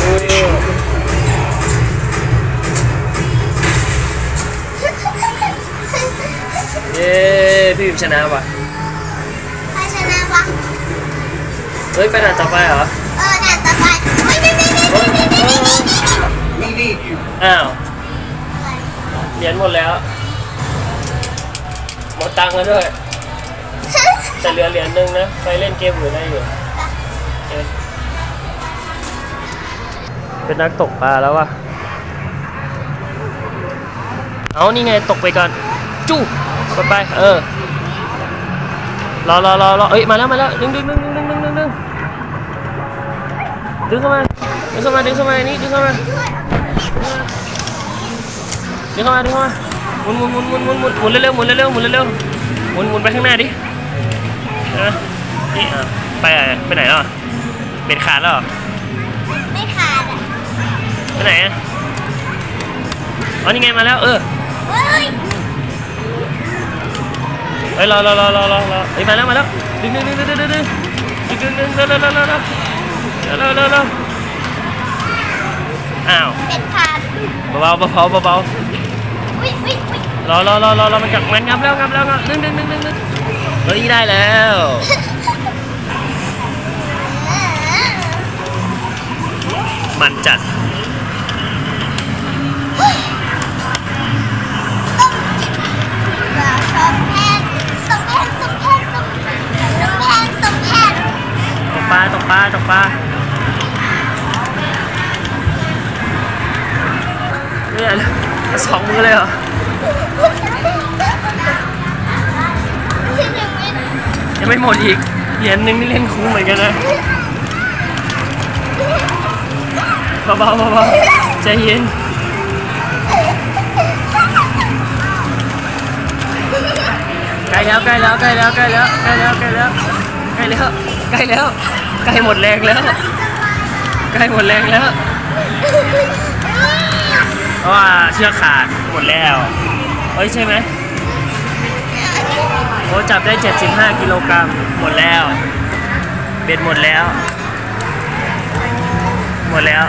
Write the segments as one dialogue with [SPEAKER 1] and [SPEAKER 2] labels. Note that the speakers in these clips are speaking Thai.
[SPEAKER 1] เออเย้พี่พิมชนะว่ะ
[SPEAKER 2] ใครชนะวะ
[SPEAKER 1] เฮ้ยไปด่านต่อไปเหรอ
[SPEAKER 2] เออด่านต่อไปเฮ้ยนี่นี่นี่นี่นี่นี่นี่นี่
[SPEAKER 3] We need you.
[SPEAKER 1] อ้าวเหรียญหมดแล้วหมดตังค์แล้วด้วยแต่เหลือเหรียญหนึ่งนะไปเล่นเกมอื่นได้อยู่โอ เป็นนักตกปลาแล้ววะเอานี่ไงตกไปก่อนจู้กดไปเออรอรอรอรอเอ้ยมาแล้วมาแล้วดึงดึงดึงดึงดึงดึงดึงดึงดึงเข้ามาดึงเข้ามาดึงเข้ามานี่ดึงเข้ามาดึงเข้ามาดึงเข้ามาหมุนหมุนหมุนหมุนหมุนหมุนหมุนเร็วๆหมุนเร็วๆหมุนเร็วๆหมุนหมุนไปข้างหน้าดินะนี่อะไปไหนไปไหนแล้วอะเบ็ดขาดแล้ว
[SPEAKER 2] ไป
[SPEAKER 1] ไหนอะอ๋อนี่ไงมาแล้วเออ
[SPEAKER 2] เฮ้ย
[SPEAKER 1] เฮ้ยรอรอรอรอรอรอเฮ้ยมาแล้วมาแล้วดึงดึงดึงดึงดึงดึงดึงดึงดึงดึงเร็วเร็วเร็วเร็วเร็วเร็วเร็วเร็วอ้าว
[SPEAKER 2] เป็ดขาด
[SPEAKER 1] เบาๆเบาๆเบา
[SPEAKER 2] อุ้ยอุ้ยอุ้ย
[SPEAKER 1] ๆรอรอรอรอรอมันกัดมันงับแล้วงับแล้วงับดึงดึงดึงดึงดึงเฮ้ยได้แล้ว
[SPEAKER 2] เออ
[SPEAKER 1] มันจัด
[SPEAKER 2] ต
[SPEAKER 1] กปลาตกปลาตกปลาเนี่ยสองมือเลยเหรอยังไม่หมดอีกเหรียญหนึ่งนี่เล่นคุ้มเหมือนกันนะเบาๆเบาๆใจเย็น ล้แล้วใกล้แล้วใกล้แล้วใกล้แล้วใกล้แล้วใกล้แล้วใกล้แล้วใกล้แล้วใกล้หมดแรงแล้วใกล้หมดแรงแล้วเพราะว่าเชือกขาดหมดแล้วเฮ้ยใช่ไหมโอ้จับได้ 75 กิโลกรัมหมดแล้ว เบ็ดหมดแล้ว หมดแล้ว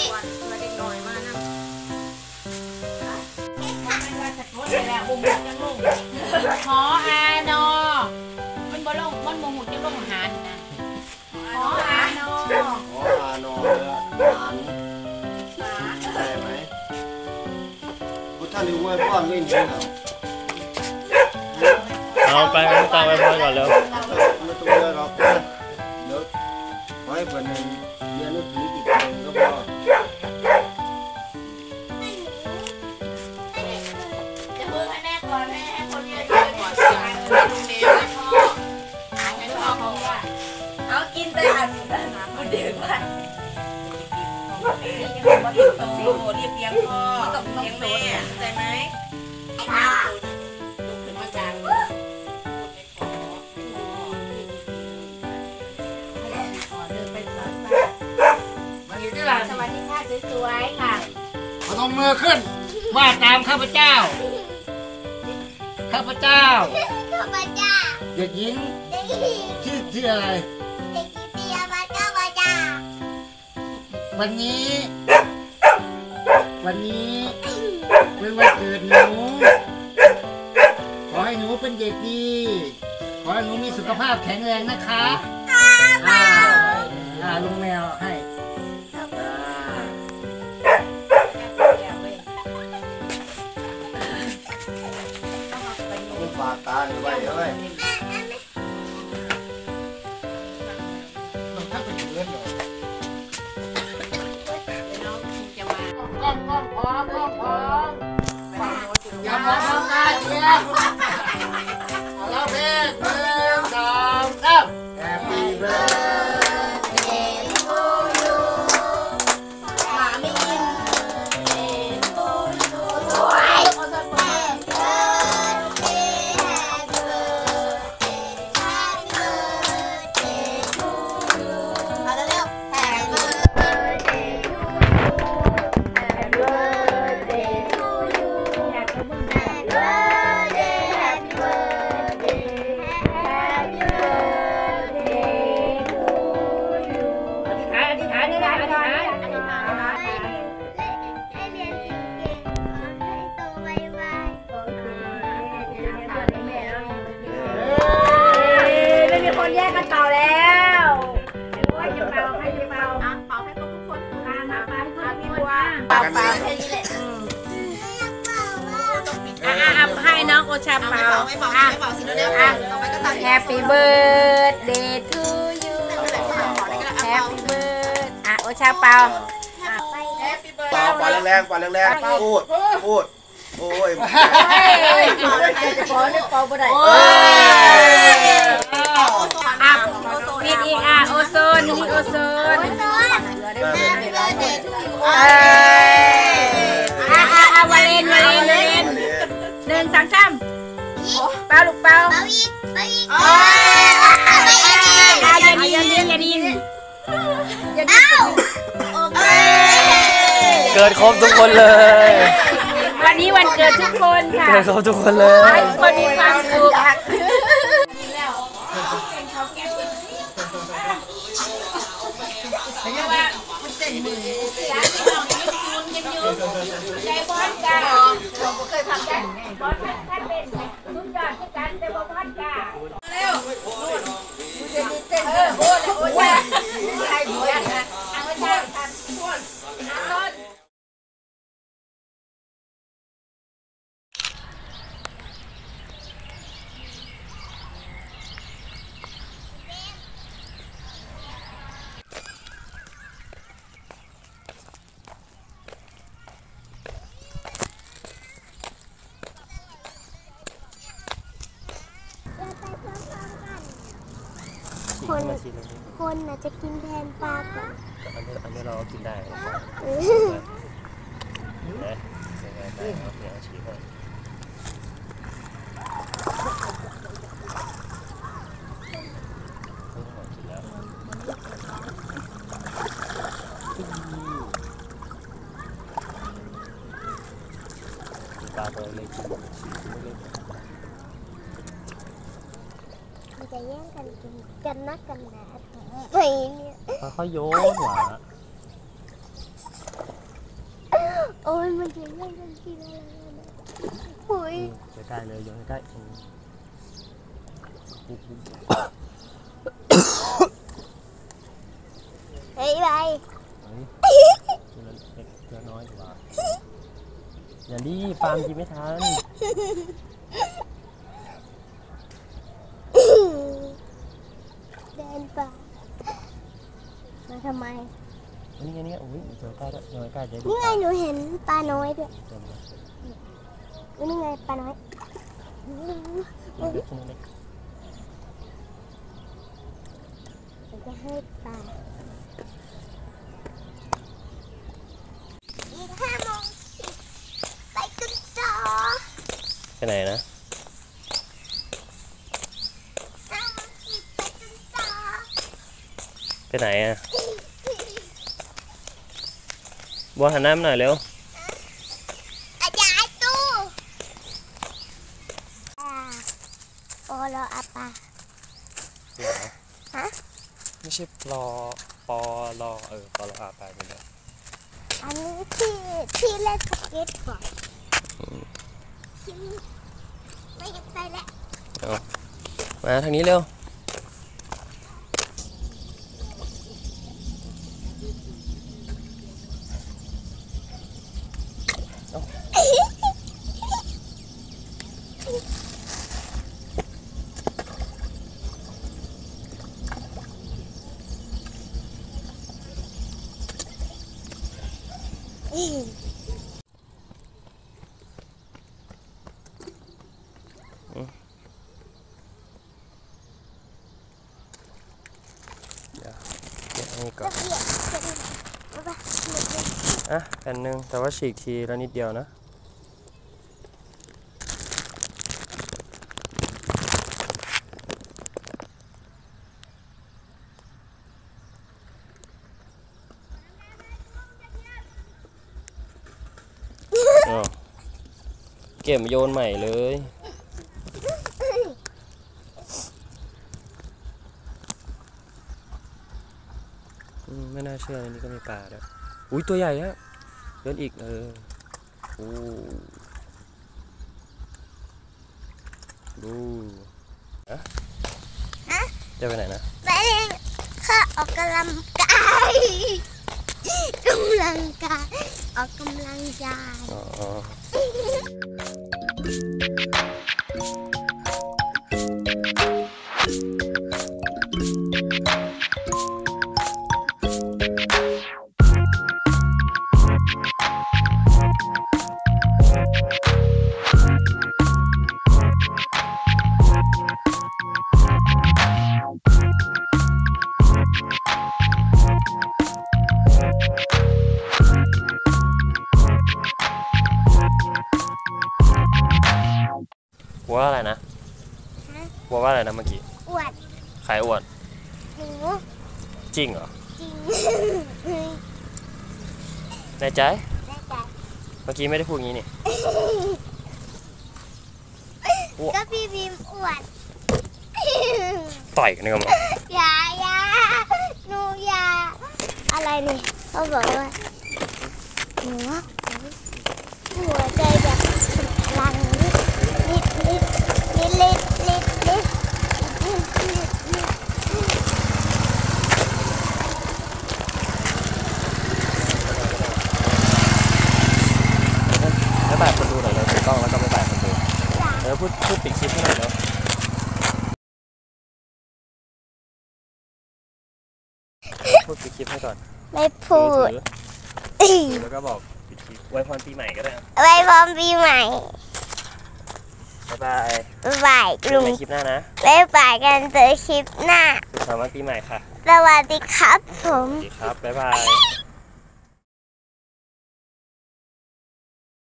[SPEAKER 2] นี่เดินมานี่
[SPEAKER 4] วันมาเด็กน้อยมานะไม่ว่าจะโทษเลยแหละบุ้มจังลงขออานอมันบ่ลงมันบ่หุ่นจังลงอาหารนะขออานอ
[SPEAKER 3] ขออานอนแล้วหานใช่ไหมพุทธานิวไว้ป้อนไม่หนีเหรอ
[SPEAKER 1] เอาไปน้ำตาไปพอก่อนแล้ว
[SPEAKER 3] ไม่ต้องเลยหรอกนะเดี๋ยวไว้เปิดใน งมือขึ้นว่าตามข้าพเจ้า ข้าพเจ้า
[SPEAKER 2] ข้าพเจ้า
[SPEAKER 3] เด็กหญิง
[SPEAKER 2] เด็กหญิง
[SPEAKER 3] ชื่อชื่ออะไร
[SPEAKER 2] เด็กหญิงปิยพัฒน์ข้าพเจ้า
[SPEAKER 3] วันนี้ วันนี้เป็นวันเกิดหนู ขอให้
[SPEAKER 5] ให้หนูเป็นเด็กดี ขอให้หนูมีสุขภาพแข็งแรงนะคะอ่าอ่าลุงแมวให้า
[SPEAKER 3] กตาหนูไว้เลย
[SPEAKER 5] ต้องทักไปถึงเล่นเหรอ
[SPEAKER 4] จะมา
[SPEAKER 5] ก้องก้องพร้อมก้องพร้อมอย่ามองทำงานเชียร์
[SPEAKER 4] ไม่
[SPEAKER 2] เป่าไม่
[SPEAKER 4] เป่าสิเร็วๆอะต่อไปก็ตัด
[SPEAKER 2] Happy birthday to you Happy birthday อะโอชาเป่า
[SPEAKER 3] เป่าเป่าแรงๆเป่าแรงๆพูดพูดโอ้ย
[SPEAKER 2] ขอเนี่ยเป่าบ่ได้
[SPEAKER 4] โอ้ยอะมีอีกอะโอโซนมีโอโซน
[SPEAKER 2] Happy birthday to you
[SPEAKER 4] เอ้ยอะอะอะวาเลนวาเลนวาเลน เป่าลูกเป่า
[SPEAKER 2] เป่าอีกเป่าอีก
[SPEAKER 4] อะอย่าดีอย่าดีอย่าดีอย่าดี
[SPEAKER 1] เกิดครบทุกคนเลย
[SPEAKER 4] วันนี้วันเกิดทุกคนค่ะ
[SPEAKER 1] เกิดครบทุกคนเลย
[SPEAKER 4] ให้ทุกคนมีความสุขใจบอลจ้าเราเคยทำได้บอลท่านท่านเป็น คน
[SPEAKER 2] คนน่ะจะกินแทนปลาก่อน
[SPEAKER 1] อันนี้อันนี้เรากินได้นะ
[SPEAKER 2] เออ
[SPEAKER 1] ยังไงได้ครับเดี๋ยวชี้ให้กินแล้วปลาตัวเล็กกินชี้ไม่เล็ก
[SPEAKER 2] มัน จะแย่งกันกินกันนักกันหนาไม่เนี่ย
[SPEAKER 1] ค่อยๆโยนหวา
[SPEAKER 2] โอ้ยมันจะแย่งกันกินอะไรนะโอ้ย
[SPEAKER 1] ใกล้ๆเลยโยนใกล้ๆอืม
[SPEAKER 2] เฮ้ยไป
[SPEAKER 1] เฮ้ยกินแล้วเล็กเล็กน้อยดีกว่าอย่ารีบฟาร์มกินไม่ทัน
[SPEAKER 2] แดนปลามา ทำไม
[SPEAKER 1] อันนี้อันนี้อุ้ยโยนใกล้แล้วโยนใกล้จะดู
[SPEAKER 2] นี่ไงหนูเห็นปลาน้อยด้วย
[SPEAKER 1] เต็มเลย
[SPEAKER 2] นี่ไงปลาน้อย
[SPEAKER 1] กินเล็กกินเล็ก
[SPEAKER 2] เดี๋ยวจะให้ปลาอีกห้าโมงสิบไปกันต่อ
[SPEAKER 1] ไปไหนนะ
[SPEAKER 2] ห้าโมงสิบไปกันต่อ
[SPEAKER 1] ไปไหนอะ บัวหันหน้ามาหน่อยเร็ว
[SPEAKER 2] อาจารย์ตู้อ่าโอโลอาปาฮะ
[SPEAKER 1] ไม่ใช่ปลอปอลอเออปอลออาไปไปเลย
[SPEAKER 2] อันนี้ที่ที่เล่นสเก็ตบอร์ดที่
[SPEAKER 1] เไม่
[SPEAKER 2] ไปแล้ว
[SPEAKER 1] มาทางนี้เร็ว นนี้ก่อน
[SPEAKER 2] เบียดกันเอาไปหมดเลย
[SPEAKER 1] อะแผ่นหนึ่งแต่ว่าฉีกทีละนิดเดียวนะอ้าวเก็บโยนใหม่เลย อืมไม่น่า เชื่อในนี้ก็มีปลาด้วยอุ้ยตัวใหญ่อะเดินอีกเออโอ้ดูฮะจะไปไหนนะ
[SPEAKER 2] ไปข้าออกกำลังกายกำลังกายออกกำลังกาย
[SPEAKER 1] วัวอะไรนะวัวว่าอะไรนะเมื่อกี้
[SPEAKER 2] อวด
[SPEAKER 1] ใครอ้วน
[SPEAKER 2] หนู
[SPEAKER 1] จริงเหรอ
[SPEAKER 2] จริง
[SPEAKER 1] แน่ใจ
[SPEAKER 2] ได้ใจ
[SPEAKER 1] เมื่อกี้ไม่ได้พูดงี้นี่
[SPEAKER 2] ก็พี่บีมอวด
[SPEAKER 1] ต่อยกันเนี่ยมั้ง
[SPEAKER 2] อย่าอย่าหนูอย่าอะไรนี่เขาบอกว่าหนู
[SPEAKER 1] พูดปิดคลิปให้ก่อน
[SPEAKER 2] ไม่พูด
[SPEAKER 1] ถือถือแล้วก็บอกปิดคลิปไว้พรปีใหม่ก็ได้อะ
[SPEAKER 2] ไว้พร้อมปีใหม่
[SPEAKER 1] บ๊ายบาย
[SPEAKER 2] บ๊ายบาย
[SPEAKER 1] เจอ
[SPEAKER 2] ลุ
[SPEAKER 1] กัน
[SPEAKER 2] ง
[SPEAKER 1] ในคลิปหน้านะ
[SPEAKER 2] บ๊ายบายกันเจอคลิปหน้า
[SPEAKER 1] สุขสันต์วันปีใหม่ค่ะ
[SPEAKER 2] สวัสดีครับผม
[SPEAKER 1] สวัสดีครับ บ๊ายบาย